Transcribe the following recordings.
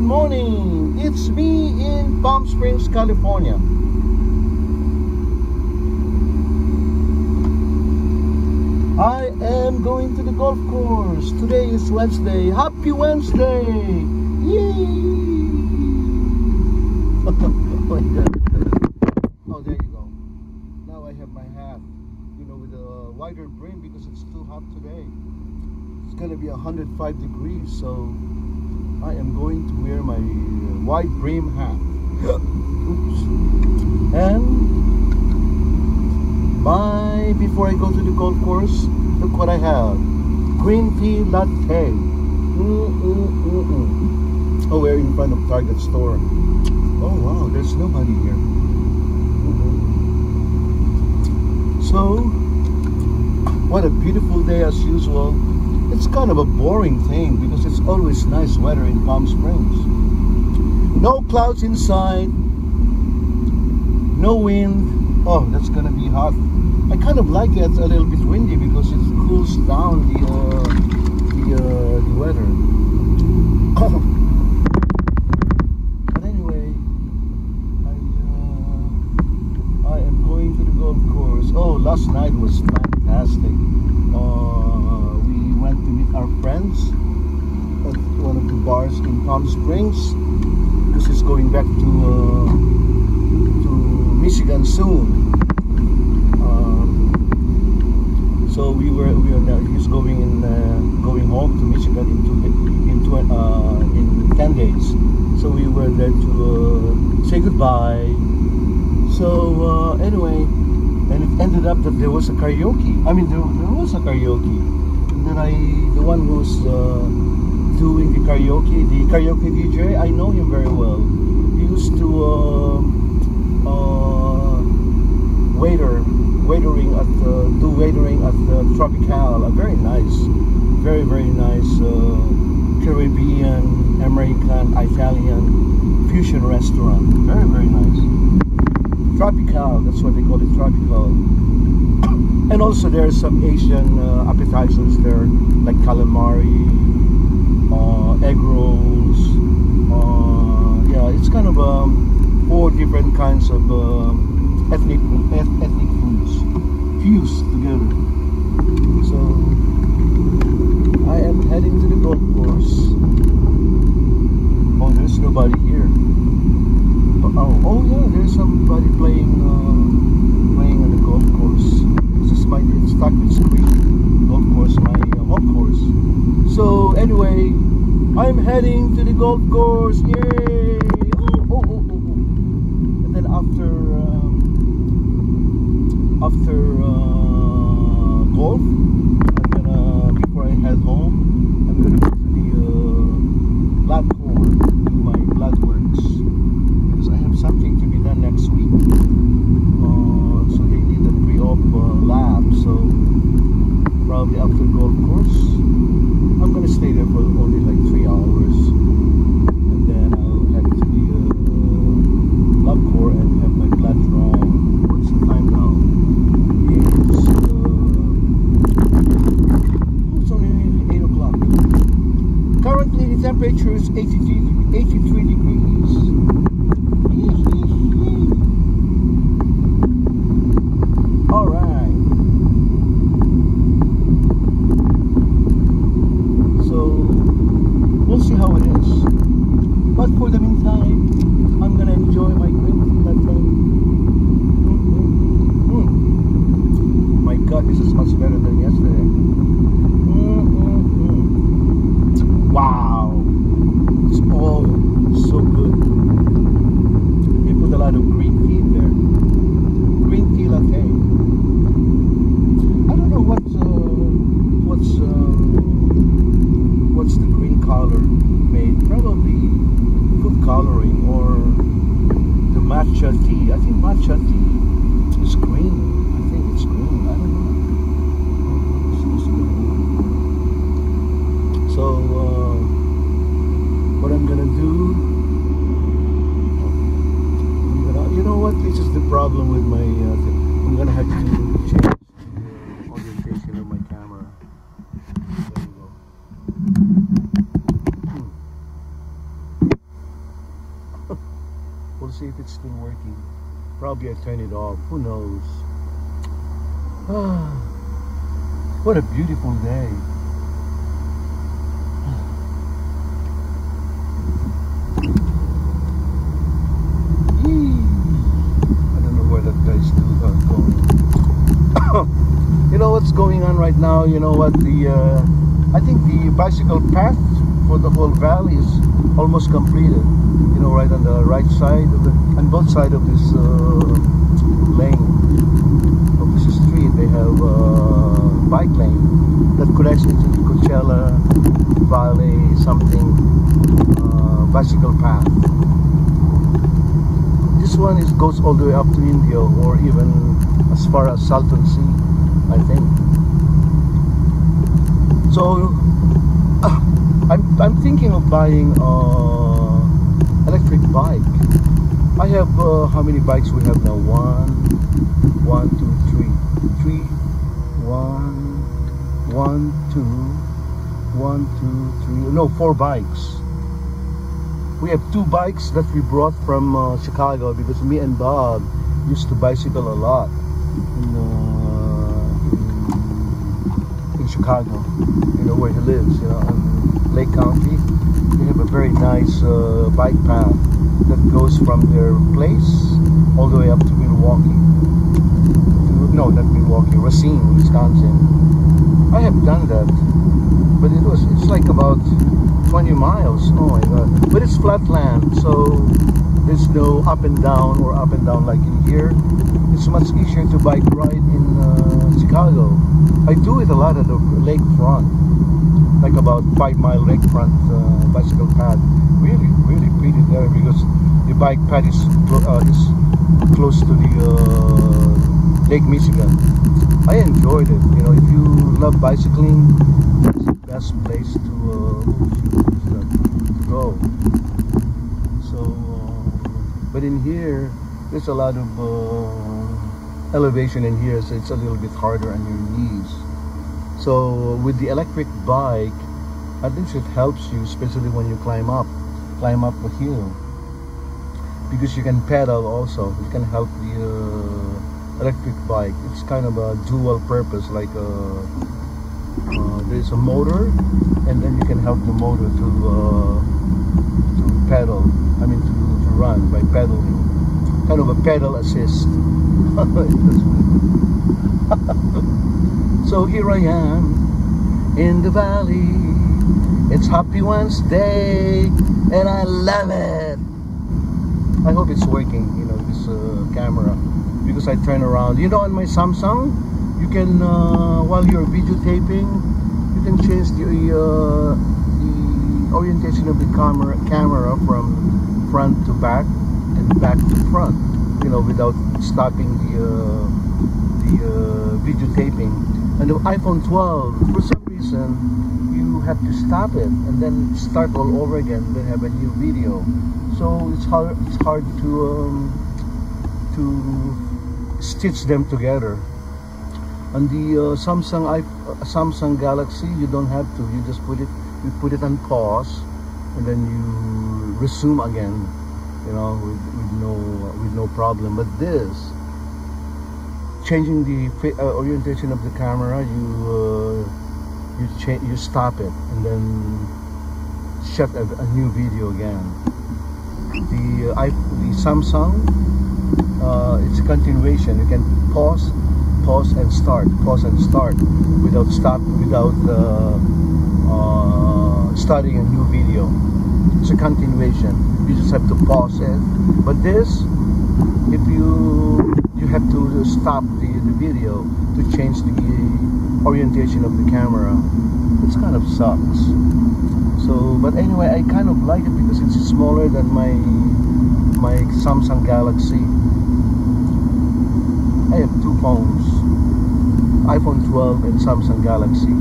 morning. It's me in Palm Springs, California. I am going to the golf course. Today is Wednesday. Happy Wednesday! Yay! oh. Oh, there you go. Now I have my hat, you know, with a wider brim because it's too hot today. It's gonna be 105 degrees, so I am going to wear my uh, wide brim hat. Oops. And my before I go to the golf course, look what I have. Green tea latte. Mm-mm-mm-mm. Oh, we're in front of Target store. Oh wow, there's nobody here. So, what a beautiful day as usual. It's kind of a boring thing because it's always nice weather in Palm Springs. No clouds inside, no wind. Oh, that's gonna be hot. I kind of like it a little bit windy because it cools down the uh, the, uh, the weather. but anyway, I I am going to the golf course. Oh, last night was fantastic. Uh, meet our friends at one of the bars in Palm Springs because he's going back to uh, to Michigan soon. Um, so we were we are now he's going in uh, going home to Michigan into uh, in ten days. So we were there to uh, say goodbye. So uh, anyway, and it ended up that there was a karaoke. I mean there, there was a karaoke. Then I the one who's uh, doing the karaoke, the karaoke DJ, I know him very well. He used to uh, uh, waiter waitering at uh, do waitering at the Tropical, a very nice, very very nice uh, Caribbean, American, Italian fusion restaurant. Very very nice. Tropical, that's what they call it, Tropical. And also there's some Asian uh, appetizers there, like calamari, uh, egg rolls. Uh, yeah, it's kind of um, four different kinds of um, ethnic eth- ethnic foods fused together. So I am heading to the golf course. Oh, there's nobody here. Oh, oh yeah, there's somebody playing uh, playing on the golf course. This golf course, my uh, home course. So anyway, I'm heading to the golf course. Yay! Oh, oh, oh, oh, oh. And then after um, after uh, golf, I'm gonna before I head home, I'm gonna go to the uh, blood core, do my blood works because I have something to be done next week. Uh, so they need a pre-op uh, lab. So probably after golf course, I'm gonna stay there for only like three hours, and then I'll head to the uh, lab core and have my blood drawn. What's the time now? It's uh, it's only eight o'clock. Currently, the temperature is 83, 83 degrees. All right. So we'll see how it is. But for the meantime, I'm gonna enjoy my green tea latte. Mm, mm, mm. My God, this is much better than yesterday. Mm, mm, mm. Wow, it's all so good. see if it's still working. Probably I turn it off. Who knows? What a beautiful day. I don't know where that guy's going. you know what's going on right now? You know what? The uh, I think the bicycle path for the whole valley is almost completed. You know, right on the right side of the, on both sides of this uh, lane of this street, they have a bike lane that connects into the Coachella Valley something uh, bicycle path. This one is goes all the way up to Indio or even as far as Salton Sea, I think. So uh, I'm, I'm thinking of buying an electric bike. I have uh, how many bikes we have now? One, one, two, three, three, one, one, two, one, two, three. No, four bikes. We have two bikes that we brought from uh, Chicago because me and Bob used to bicycle a lot in, uh, in, in Chicago. You know where he lives. You know. Lake County. They have a very nice uh, bike path that goes from their place all the way up to Milwaukee. To, no, not Milwaukee, Racine, Wisconsin. I have done that, but it was it's like about 20 miles. Oh my god! But it's flat land, so there's no up and down or up and down like in here. It's much easier to bike ride in uh, Chicago. I do it a lot at the lakefront like about five mile lakefront uh, bicycle path. Really, really pretty there because the bike path is, uh, is close to the uh, Lake Michigan. I enjoyed it. You know, if you love bicycling, it's the best place to, uh, to go. So, uh, but in here, there's a lot of uh, elevation in here, so it's a little bit harder on your knees. So with the electric bike, at least it helps you, especially when you climb up, climb up the hill. Because you can pedal also. It can help the uh, electric bike. It's kind of a dual purpose, like a, uh, uh, there's a motor, and then you can help the motor to uh, to pedal. I mean to, to run by pedaling. Kind of a pedal assist. So here I am in the valley. It's Happy Wednesday and I love it. I hope it's working, you know, this uh, camera because I turn around. You know, on my Samsung, you can, uh, while you're videotaping, you can change the, uh, the orientation of the camera, camera from front to back and back to front, you know, without stopping the, uh, the uh, videotaping and the iPhone 12 for some reason you have to stop it and then start all over again then have a new video. So it's hard it's hard to um, to stitch them together. On the uh, Samsung I, uh, Samsung Galaxy you don't have to. You just put it you put it on pause and then you resume again you know with, with no with no problem. But this changing the uh, orientation of the camera you uh, you change you stop it and then shut a, a new video again. The uh, I, the Samsung uh, it's a continuation. You can pause pause and start pause and start without stop without uh, uh, starting a new video. It's a continuation. You just have to pause it. But this if you you have to stop the, the video to change the orientation of the camera. It's kind of sucks. So but anyway I kind of like it because it's smaller than my my Samsung Galaxy. I have two phones iPhone 12 and Samsung Galaxy.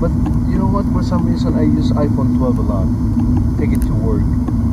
But you know what? For some reason I use iPhone 12 a lot. Take it to work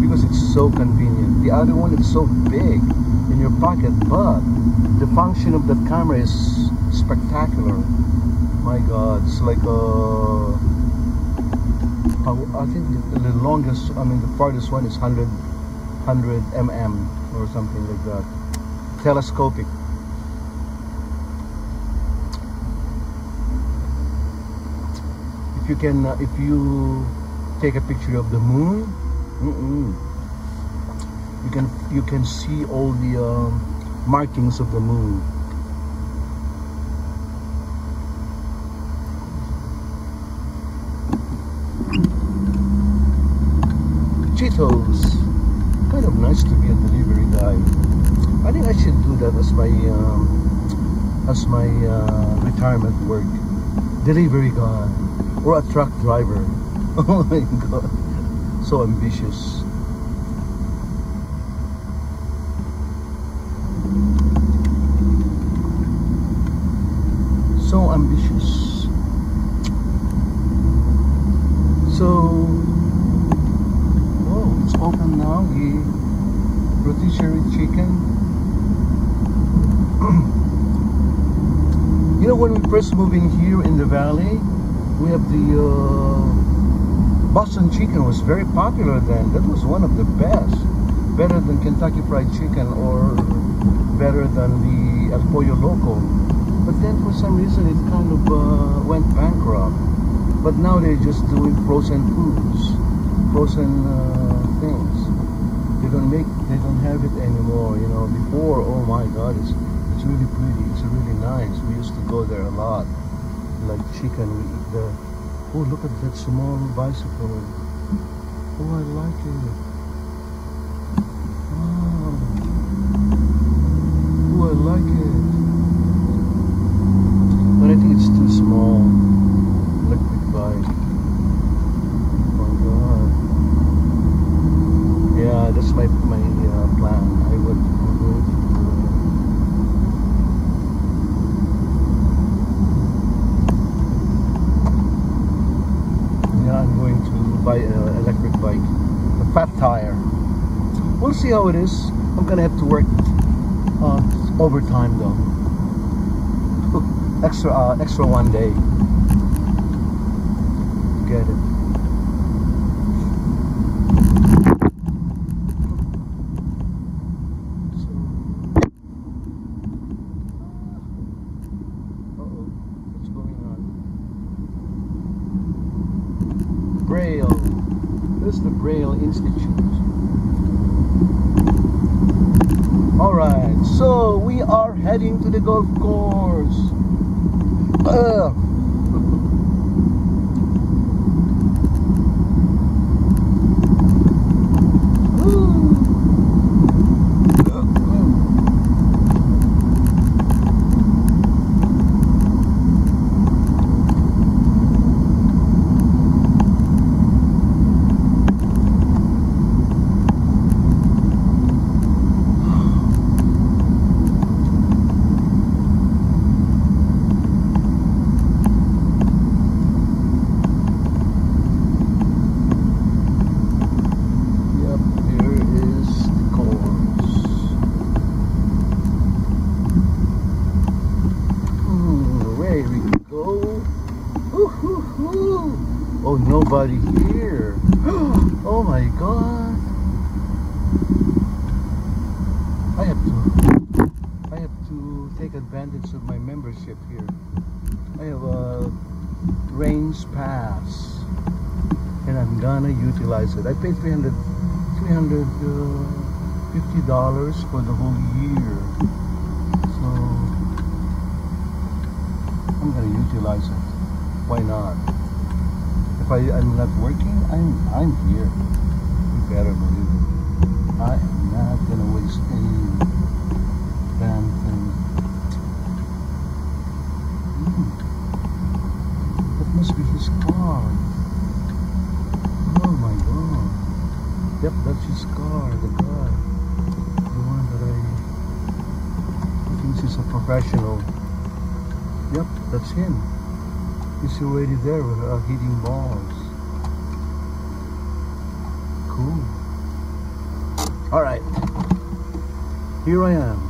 because it's so convenient. The other one is so big in your pocket but the function of that camera is spectacular my god it's like a I think the, the longest I mean the farthest one is 100 100 mm or something like that. Telescopic. If you can, uh, if you take a picture of the moon, mm -mm, you can you can see all the um, markings of the moon. Cheetos. Kind of nice to be a delivery guy. I think I should do that as my um, as my uh, retirement work. Delivery guy or a truck driver. Oh my god. So ambitious. So ambitious. So oh, it's open now. The rotisserie chicken. you know when we first moved in here in the valley, we have the uh, Boston chicken was very popular then. That was one of the best. Better than Kentucky Fried Chicken or better than the El Pollo Loco. But then for some reason it kind of uh, went bankrupt. But now they're just doing frozen foods, frozen uh, things. They don't make, they don't have it anymore. You know, before, oh my God, it's it's really pretty. It's really nice. We used to go there a lot. Like chicken, we eat there Oh, look at that small bicycle. Oh, I like it. Oh, oh I like it. But I think it's too small. Electric bike. Oh my god. Yeah, that's my my uh, plan. I would, I would buy an electric bike. The fat tire. We'll see how it is. I'm gonna have to work uh, overtime though. Extra, uh, extra one day. Get it. Braille. This is the Braille Institute. Alright, so we are heading to the golf course. Nobody here. Oh my god. I have to I have to take advantage of my membership here. I have a range pass and I'm gonna utilize it. I paid 300 350 uh, dollars for the whole year. So I'm gonna utilize it. Why not? If I, am not working, I'm I'm here. You better believe it. I am not gonna waste any damn thing. Mm. That must be his car. Oh my god. Yep, that's his car, the guy. The one that I think he's a professional. Yep, that's him. He's already there with uh, hitting balls. Cool. All right. Here I am.